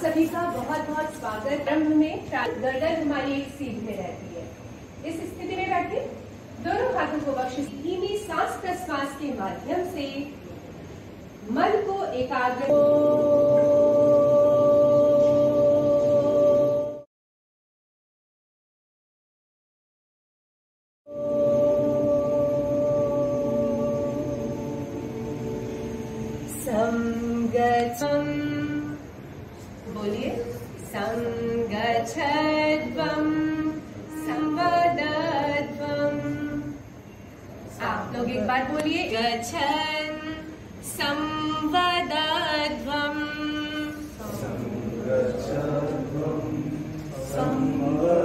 सभी का बहुत बहुत स्वागत। आरंभ में गर्दन हमारी एक सीध में रहती है। इस स्थिति में बैठे दोनों हाथों को बख्श धीमी सांस प्रश्वास के माध्यम से मन को एकाग्र संगच्छम् बोलिए। संगच्छध्वम् संवदध्वम् आप लोग एक बार बोलिए। गच्छन् संवदध्वम् संवो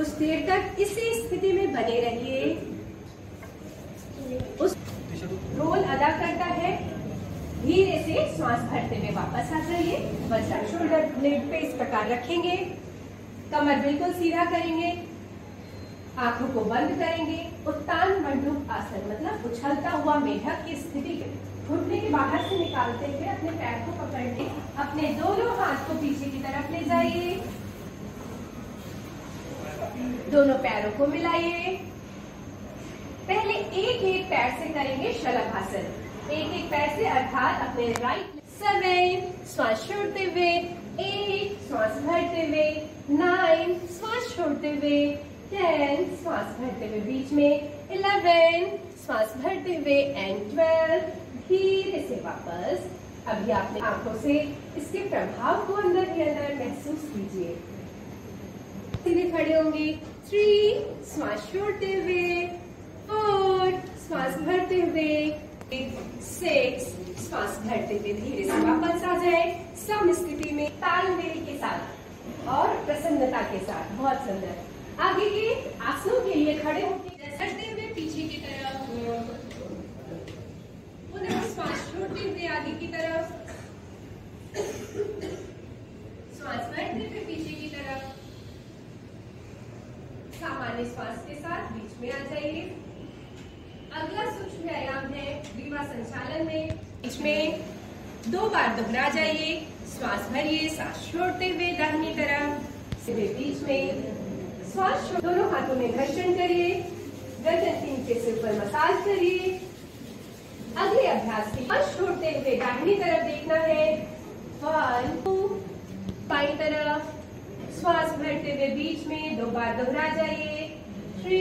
कुछ देर तक इसी स्थिति में बने रहिए। उस रोल अदा करता है, धीरे से श्वास भरते हुए वापस आ जाइए। वज्रा शोल्डर ब्लेड पे इस प्रकार रखेंगे। कमर बिल्कुल सीधा करेंगे। आँखों को बंद करेंगे। उत्तान मंडूक आसन मतलब उछलता हुआ मेढक की स्थिति घुटने के बाहर से निकालते हुए अपने पैर को पकड़ने अपने दोनों हाथ को पीछे की तरफ़ ले जाइए दोनों पैरों को मिलाइए। पहले एक एक पैर से करेंगे शलभासन। एक एक पैर से अर्थात अपने राइट सेवन श्वास छोड़ते हुए एट श्वास भरते हुए नाइन श्वास छोड़ते हुए टेन श्वास भरते हुए बीच में इलेवन श्वास भरते हुए एंड ट्वेल्व धीरे से वापस। अभी आपने आँखों से इसके प्रभाव को अंदर ही अंदर महसूस कीजिए। सीधे खड़े होंगे। थ्री श्वास छोड़ते हुए फोर श्वास भरते हुए सिक्स श्वास भरते हुए धीरे से वापस आ जाए सम स्थिति में तालमेल के साथ और प्रसन्नता के साथ बहुत सुंदर आगे के आसनों के लिए खड़े होकर चढ़ते हुए पीछे की तरफ़ पुनः श्वास छोड़ते हुए आगे की तरफ़ श्वास भरते हुए पीछे की तरफ़ सामान्य श्वास के साथ बीच में आ जाइए। अगला सूक्ष्म व्यायाम है ग्रीवा संचालन में। बीच में दो बार दोहरा जाइए, श्वास भरिए सांस छोड़ते हुए दाहिनी तरफ़, सीधे बीच में। श्वास दोनों हाथों में घर्षण करिए गर्दन तीन के नीचे से ऊपर मसाज करिए। अगले अभ्यास के श्वास छोड़ते हुए दाहिनी तरफ़ देखना है। बाई तरफ़। श्वास भरते हुए बीच में दो बार दोहरा जाइए। थ्री